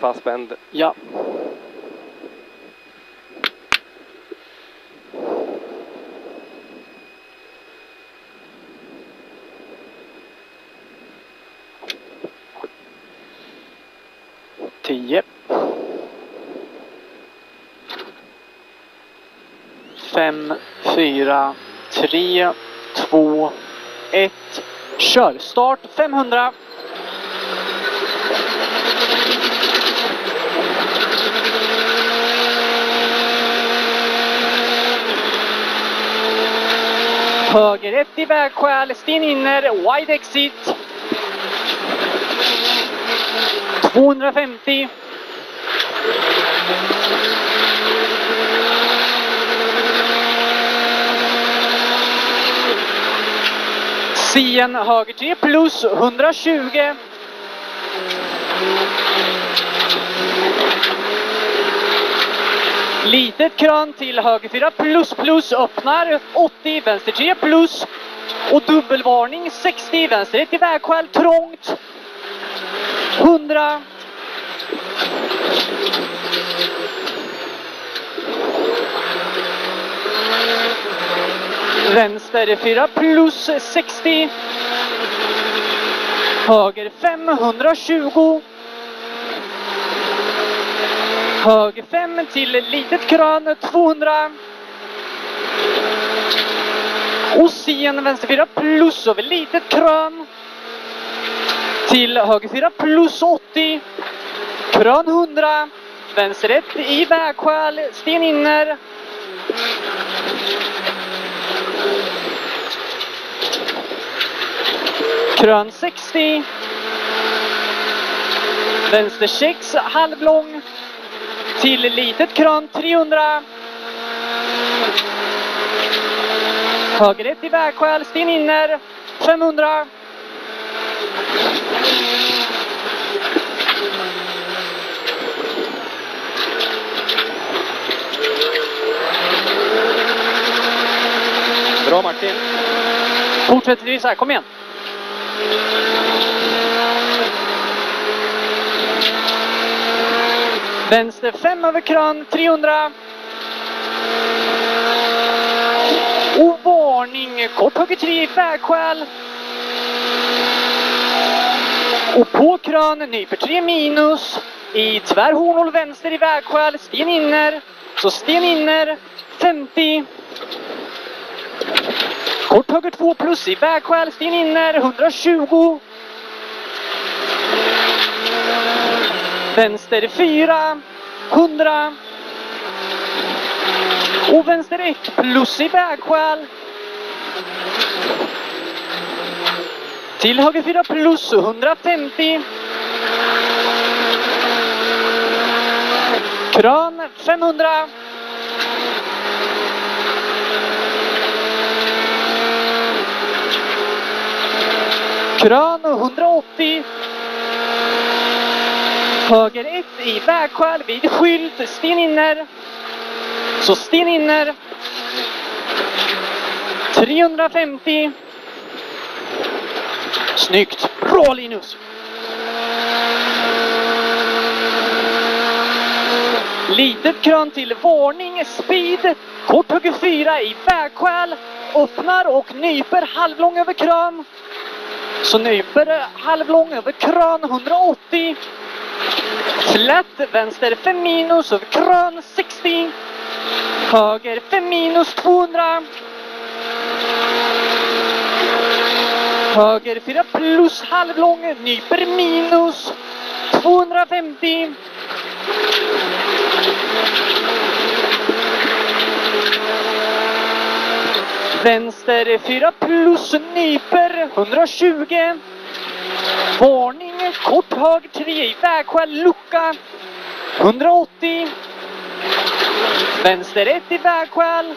fastspänd. Ja. Tio. Fem, fyra, tre, två, ett. Kör! Start 500. Höger ett i vägskäl, sten inner, wide exit. 250. Sien höger 3 plus 120. Litet krön till höger 4 plus plus öppnar. 80 vänster 3 plus. Och dubbelvarning. 60 vänster 1 i vägskäl trångt. 100 Vänster 4 plus 60 Höger 520 Höger 5 till litet krön 200 och sen vänster 4 plus över litet krön till höger 4 plus 80 krön 100 vänster 1 i vägskäl sten inner. Krön 60 vänster 6 halvlång till litet krön 300 höger 1 i vägskäl sten inner 500 Bra Martin. Fortsätter vi så här, kom igen. Vänster 5 över krön, 300. Och varning, kort höger 3 i vägskäl. Och på krön, nyper 3 minus. I tvär hornhål vänster i vägskäl, sten inner. Så sten inner, 50. Kort höger 2 plus i vägskäl, sten inner, 120. Vänster 4, 100. Och vänster 1 plus i vägskäl. Till höger 4 plus 150. Krön 500. Krön 180. Höger 1 i vägskäl vid skylt, sten inner. Så sten inner. 350. Snyggt! Bra Linus! Litet krön till varning, speed. Kort hugger 4 i vägskäl. Öppnar och nyper halvlång över krön. Så nyper halvlång över krön 180. Slätt vänster 5 minus över krön 60. Höger 5 minus 200. Höger 4 plus halvlång, nyper minus 250. Vänster 4 plus nyper 120. Varning, kort höger 3 i vägskäl, lucka 180. Vänster 1 i vägskäl.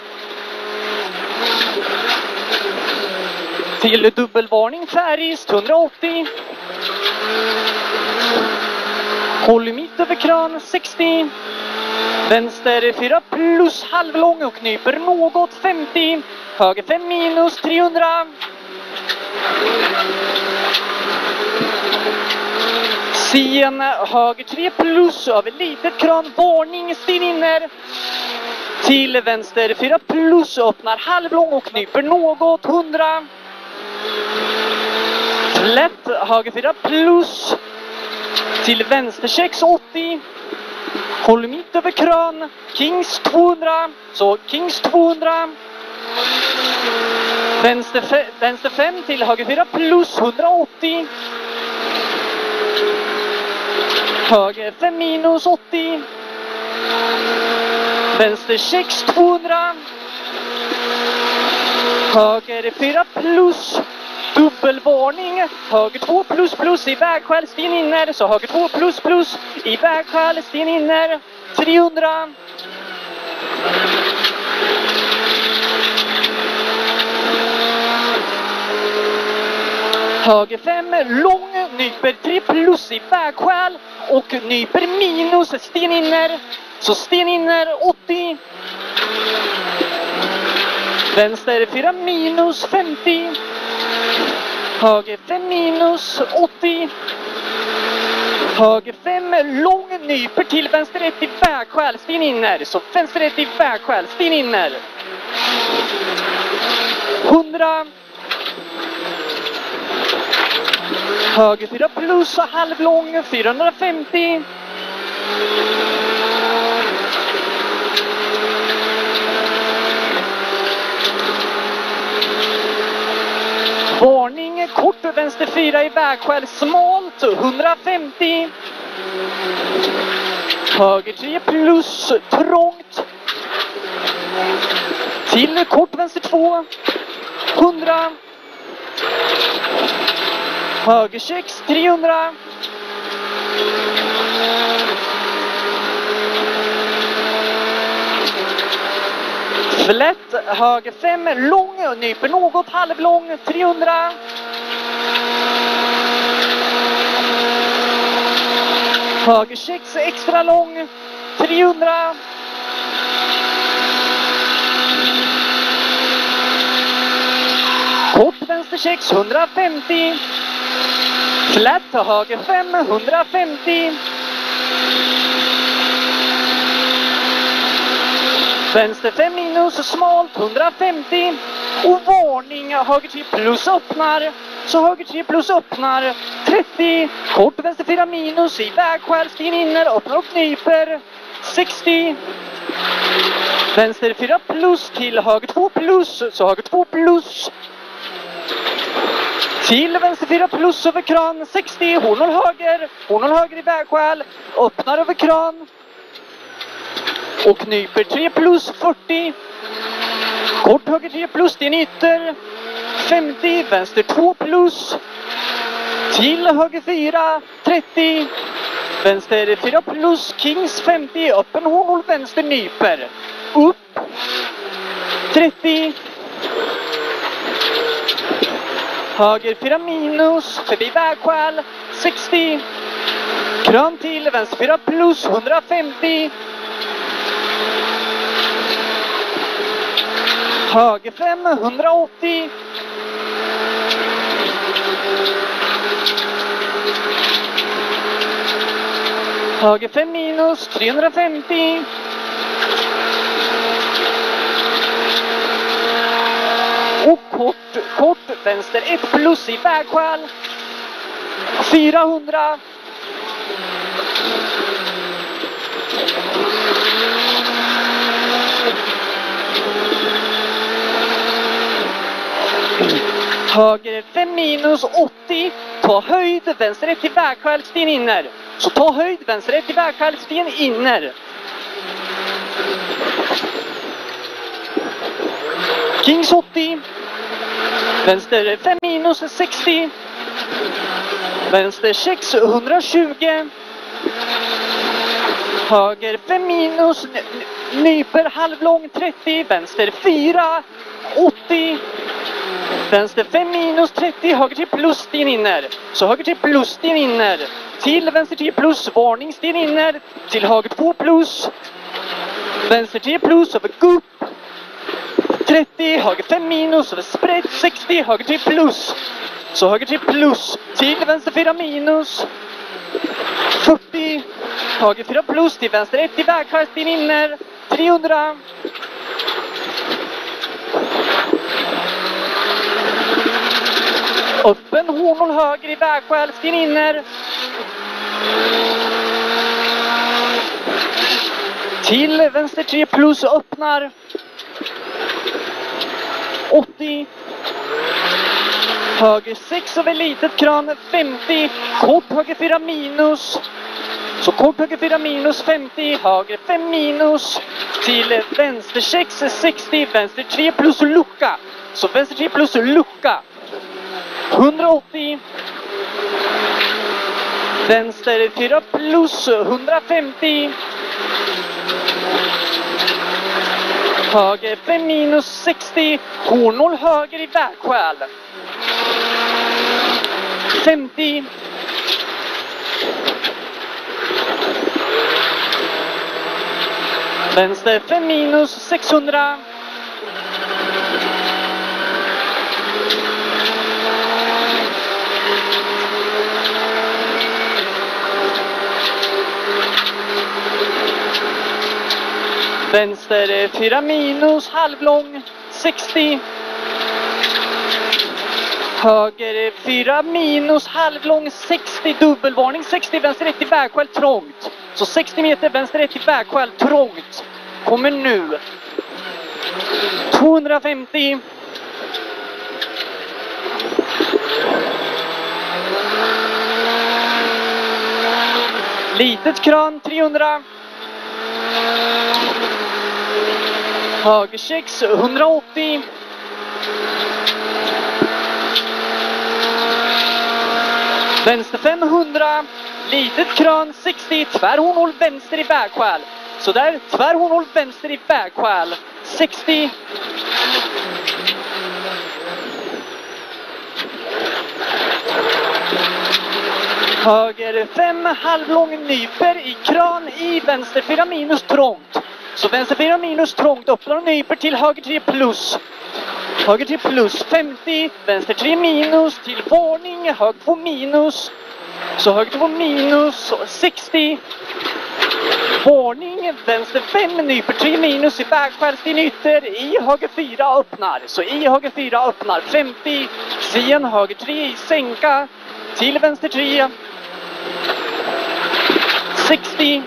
Till dubbelvarning Färist 180. Håll mitt över kran 60. Vänster 4 plus halvlång och knyper något 50. Höger 5 minus 300. Stien höger 3 plus över litet kran, varning, Sten inner. Till vänster 4 plus, öppnar halvlång och knyper något, 100. Lätt höger 4 plus. Till vänster 6, 80. Håll mitt över krön. Kings 200. Så Kings 200. Vänster, vänster 5 till höger 4 plus 180. Höger 5 minus 80. Vänster 6 200. Höger 4 plus. Dubbelvarning. Höger 2 plus plus i vägskäl, Sten inner. Så höger 2 plus plus i vägskäl, Sten inner. 300. Höger 5, lång, nyper 3 plus i vägskäl och nyper minus, Steninner. Så Steninner 80. Vänster 4 minus 50. Höger 5 minus 80. Höger 5 lång nyper till vänster 1 i vägskäl, Steninner. Så vänster 1 i vägskäl, Steninner. 100. Höger 4 plus och halvlång 450. Varning, kort vänster 4 i vägskäl, smalt 150. Höger 3 plus, trångt. Till kort vänster 2, 100. Höger 6, 300. Flätt, höger 5, lång, nyper något, halvlång, 300. Höger 6, extra lång, 300. Kort vänster 6, 150. Flätt höger 5, 150. Vänster 5 minus, smalt 150. Och varning, höger 3 plus öppnar. Så höger 3 plus öppnar 30. Kort vänster 4 minus i vägskäl, stigen inner, öppnar och kniper 60. Vänster 4 plus till höger 2 plus, så höger 2 plus. Till vänster 4 plus över kran, 60, hornhåll höger, hornhåll höger i vägskäl, öppnar över kran. Och knyper 3 plus 40. Kort höger 3 plus, det är en ytter. 50, vänster 2 plus. Till höger 4, 30. Vänster 4 plus, Kings 50, öppen hål, vänster nyper. Upp. 30. Höger 4 minus, förbi vägskäl, 60. Krön till, vänster 4 plus, 150. Höger 5, 180. Höger 5 minus, 350. Och kort, kort, vänster 1 plus i vägskäl. 400. Höger 5 minus 80. Ta höjd, vänster 1 till vägskäl, sten inner. Så ta höjd, vänster 1 till vägskäl, sten inner. Kings 80. Vänster 5 minus 60. Vänster 6 120. Höger 5 minus, nyper halvlång 30. Vänster 4 80. Vänster 5 minus 30, höger till plus, sten inner. Så höger till plus, sten inner. Till vänster 10 plus, varning, sten inner. Till höger 2 plus. Vänster 10 plus, över gupp. 30, höger 5 minus, över sprätt 60, höger 3 plus. Så höger 3 plus, till vänster 4 minus. 40. Höger 4 plus till vänster 1 i vägskäl, Sten Inner. 300. Öppen hornhål höger i vägskäl, Sten Inner. Till vänster 3 plus öppnar. 80. Höger 6 över litet kran 50. Kort höger 4 minus. Så kort höger 4 minus 50. Höger 5 minus. Till vänster 6 60. Vänster 3 plus lucka. Så vänster 3 plus lucka. 180. Vänster 4 plus 150. Höger 5 minus 60. Hornål höger i vägskäl. 50. Vänster 5 minus 600. Vänster 4 minus halvlång 60. Höger 4 minus halvlång 60 dubbelvarning 60 vänster 1 i vägskäl trångt. Så 60 meter vänster 1 i vägskäl trångt. Kommer nu. 250. Litet krön, 300. Höger 6 180. Vänster 500. Litet krön 60. Tvärhornhål vänster i vägskäl. Så där, tvärhornhål vänster i vägskäl. 60. Höger 5 halvlång nyper i krön i vänster 4 minus trångt. Så vänster 4 minus trångt öppnar och nyper till höger 3 plus. Höger 3 plus 50, vänster 3 minus till varning, höger 2 minus. Så höger 2 minus 60. Varning, vänster 5 nyper 3 minus i vägskäl till ytter, i höger 4 öppnar. Så i höger 4 öppnar 50, sen höger 3 i sänka, till vänster 3. 60.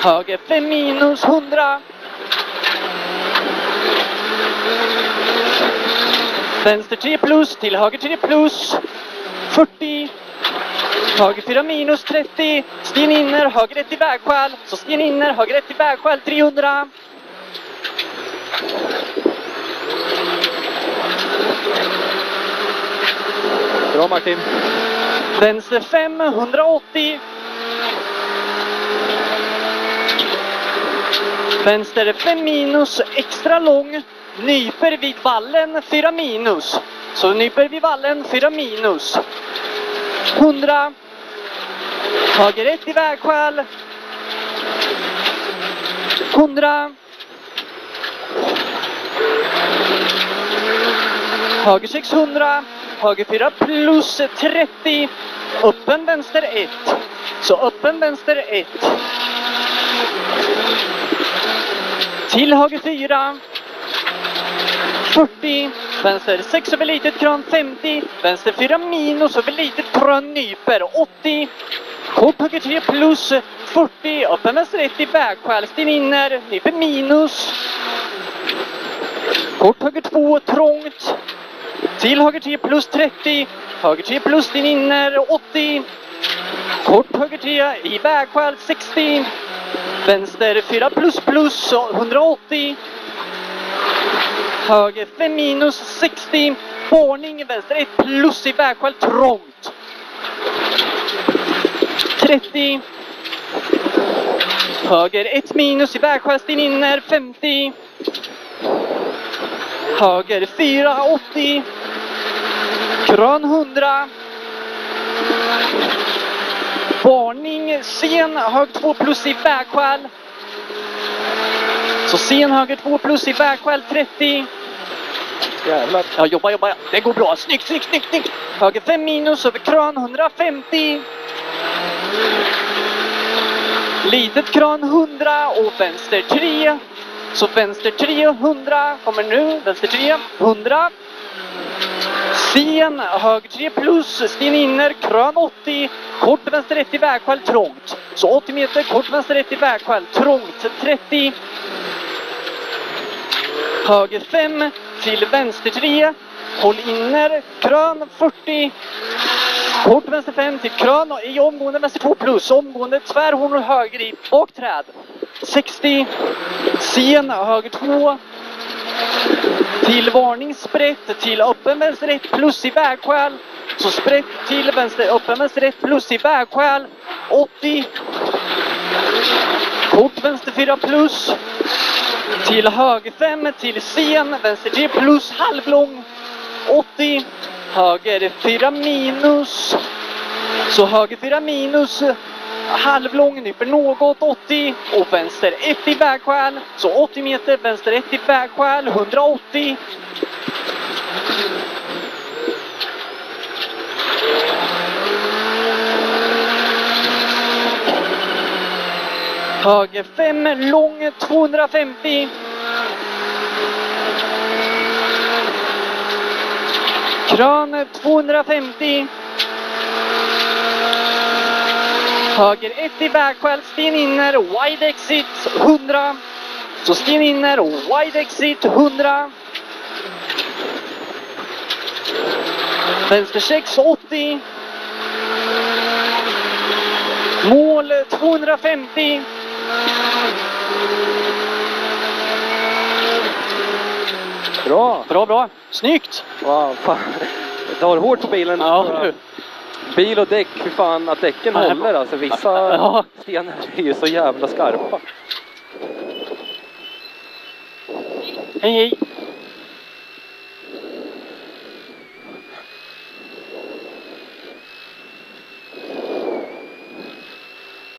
Höger 5 minus 100. Vänster 3 plus till höger 3 plus. 40. Höger 4 minus 30. Sten inner, höger 1 i vägskäl. Så sten inner, höger 1 i vägskäl 300. Bra Martin. Vänster 5, 180. Vänster 5 minus, extra lång. Nyper vid vallen 4 minus. Så nyper vid vallen 4 minus. 100. Höger 1 i vägskäl. 100. Höger 600. Höger 4 plus 30. Öppen vänster 1. Så öppen vänster 1. Till höger 4. 40. Vänster 6 över litet krön 50. Vänster 4 minus över litet krön nyper 80. Kort höger 3 plus 40. Öppen vänster 1 i vägskäl. Stin inner. Nyper minus. Kort höger 2 trångt. Till höger 3 plus 30. Höger 3 plus din inner 80. Kort höger 3 i vägskäl 60. Vänster 4 plus plus 180. Höger 5 minus 60. Varning vänster 1 plus i vägskäl trångt. 30. Höger 1 minus i vägskäl din inner 50. Höger 4 80. Grön 100. Varning sen hög 2 plus i vägskäl. Så sen höger 2 plus i vägskäl 30. Jävlar. Ja, jobba, jobba. Det går bra. Snyggt, snyggt, snyggt, snyggt. Höger 5 minus över kran 150. Litet kran 100 och vänster 3. Så vänster 3 100 kommer nu. Vänster 3 100. Sten, höger 3 plus, sten inner, krön 80, kort vänster 1 i vägskäl, trångt. Så 80 meter, kort vänster 1 i vägskäl, trångt 30. Höger 5 till vänster 3, håll inner, krön 40. Kort vänster 5 till krön och i omgående vänster 2 plus, omgående tvärhorn och höger i bakträd. 60. Sen, höger 2 till varning sprätt till öppen vänster 1 plus i vägskäl. Så sprätt till vänster, öppen vänster 1 plus i vägskäl. 80. Kort vänster 4 plus. Till höger 5 till sen, vänster 3 plus halvlång. 80. Höger 4 minus. Så höger 4 minus halvlång, nyper något, 80 och vänster 1 i vägskäl. Så 80 meter, vänster 1 i vägskäl, 180. Höger 5, lång 250. Krön 250. Höger 1 i vägskäl, sten inner, wide exit 100. Så sten inner, wide exit 100. Vänster 6, 80. Mål 250. Bra! Bra, bra. Snyggt! Wow, fan. Det har hårt på bilen. Ja. Bil och däck, hur fan att däcken Nej. håller alltså. Vissa Ja. stenar är ju så jävla skarpa. Hej, hej.